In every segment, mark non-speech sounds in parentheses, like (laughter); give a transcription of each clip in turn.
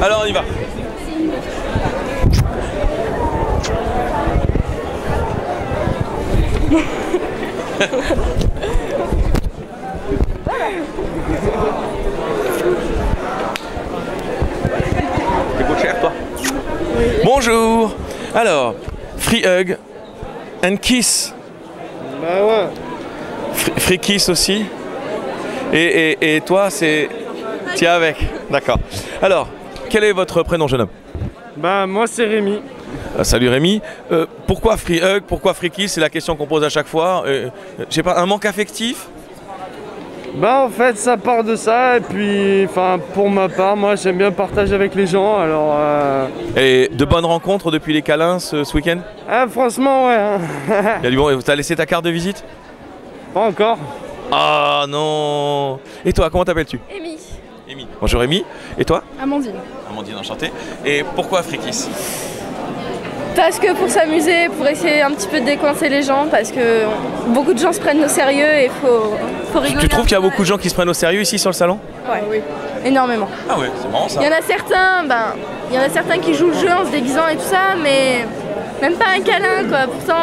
Alors on y va. T'es beau cher toi Bonjour Alors, free hug and kiss. Bah ouais. Free, free kiss aussi. Et, et- et toi, c'est. Tiens avec. D'accord. Alors, quel est votre prénom, jeune homme Bah moi c'est Rémi. Euh, Salut Rémi. Euh, pourquoi free hug Pourquoi free kiss C'est la question qu'on pose à chaque fois. Euh, Je sais pas, un manque affectif? Bah en fait ça part de ça et puis enfin pour ma part moi j'aime bien partager avec les gens alors euh... Et de bonnes rencontres depuis les câlins ce, ce week-end? Ah, franchement ouais hein. (laughs) Il y a du bon. Et T'as laissé ta carte de visite? Pas encore. Ah non Et toi, comment t'appelles-tu? Amy. Bonjour Amy. Et toi Amandine. Amandine, enchanté. Et pourquoi free kiss Parce que pour s'amuser, pour essayer un petit peu de décoincer les gens, parce que beaucoup de gens se prennent au sérieux et faut, faut rigoler. Tu trouves qu'il y a beaucoup de gens qui se prennent au sérieux ici sur le salon? Ouais, oui. Énormément. Ah ouais, c'est marrant ça. Il y en a certains, ben, il y en a certains qui jouent le jeu en se déguisant et tout ça, mais même pas un câlin quoi. Pourtant,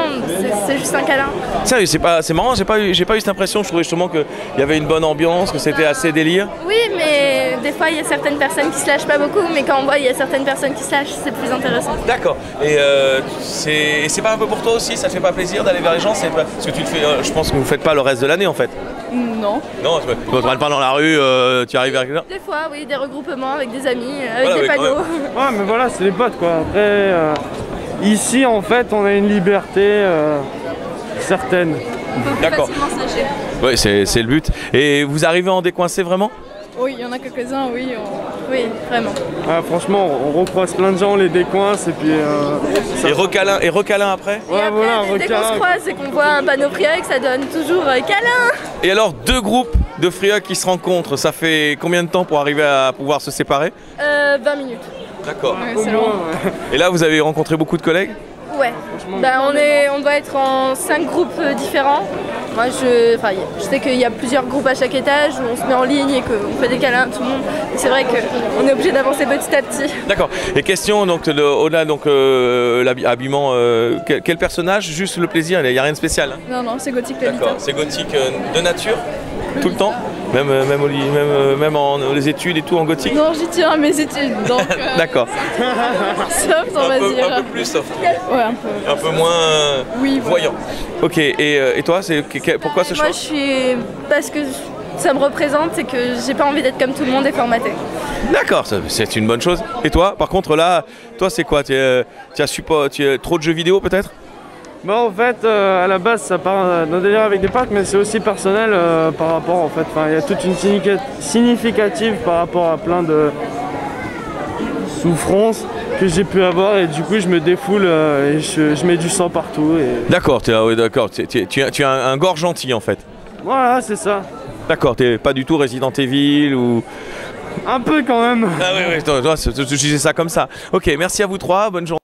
c'est- juste un câlin. Sérieux, c'est pas, c'est marrant. J'ai pas eu, j'ai pas eu cette impression. Je trouvais justement qu'il y avait une bonne ambiance, que c'était assez délire. Oui, mais des fois, il y a certaines personnes qui se lâchent pas beaucoup, mais quand on voit il y a certaines personnes qui se lâchent, c'est plus intéressant. D'accord. Et euh, c'est, pas un peu pour toi aussi? Ça te fait pas plaisir d'aller vers les gens? C'est pas- parce que tu le fais. euh, je pense que vous faites pas le reste de l'année en fait. Non. Non, tu ne te pas dans la rue. euh, tu arrives vers quelqu'un. Des fois, oui, des regroupements avec des amis, avec Voilà, des panneaux. Ouais mais voilà c'est les potes quoi. Après euh, ici en fait on a une liberté euh, certaine. On peut plus D'accord. Oui, c'est, c'est le but. Et vous arrivez à en décoincer vraiment? Oui, il y en a quelques-uns, oui. Oui, vraiment. Ouais, franchement on recroise plein de gens, on les décoince et puis euh, ça- Et recalin, et recalin après? Ouais et après, voilà dès, dès qu'on se croise et qu'on voit un panneau priaque, ça donne toujours euh, câlin. Et alors, deux groupes de free qui se rencontrent, ça fait combien de temps pour arriver à pouvoir se séparer? Euh, 20 minutes. D'accord. Et là, vous avez rencontré beaucoup de collègues Ouais. Bah, on, est, on doit être en 5 groupes euh, différents. Moi, je, je sais qu'il y a plusieurs groupes à chaque étage où on se met en ligne et qu'on fait des câlins à tout le monde. C'est vrai qu'on est obligé d'avancer petit à petit. D'accord. Et question, donc, de- au-delà, donc, euh, l'habillement, euh, quel, quel personnage Juste le plaisir, il n'y a rien de spécial. hein Non, non, c'est gothique D'accord. C'est gothique euh, de nature Tout le temps même, euh, même, même, euh, même en les études et tout en gothique Non, j'y tiens à mes études, (laughs) euh, D'accord. soft, on Un va peu, dire. un peu plus soft, Ouais, un peu. un peu moins euh, Oui, voilà. voyant. Ok, et, euh, et toi, c'est pourquoi ce choix Moi, je suis. Parce que ça me représente et que j'ai pas envie d'être comme tout le monde et formaté. D'accord, c'est une bonne chose. Et toi, par contre, là, toi, c'est quoi? As tu as trop de jeux vidéo peut-être? Bah en fait euh, à la base ça part euh, d'un délire avec des potes mais c'est aussi personnel euh, par rapport en fait. Enfin il y a toute une significa- significative par rapport à plein de souffrances que j'ai pu avoir et du coup je me défoule euh, et je, je mets du sang partout et D'accord, tu es, oui, d'accord. Tu, tu- tu es- tu es un, un gore gentil en fait. voilà c'est ça. D'accord, tu pas du tout Resident Evil ou. Un peu quand même. Ah oui, oui, je disais ça comme ça. Ok, merci à vous trois, bonne journée.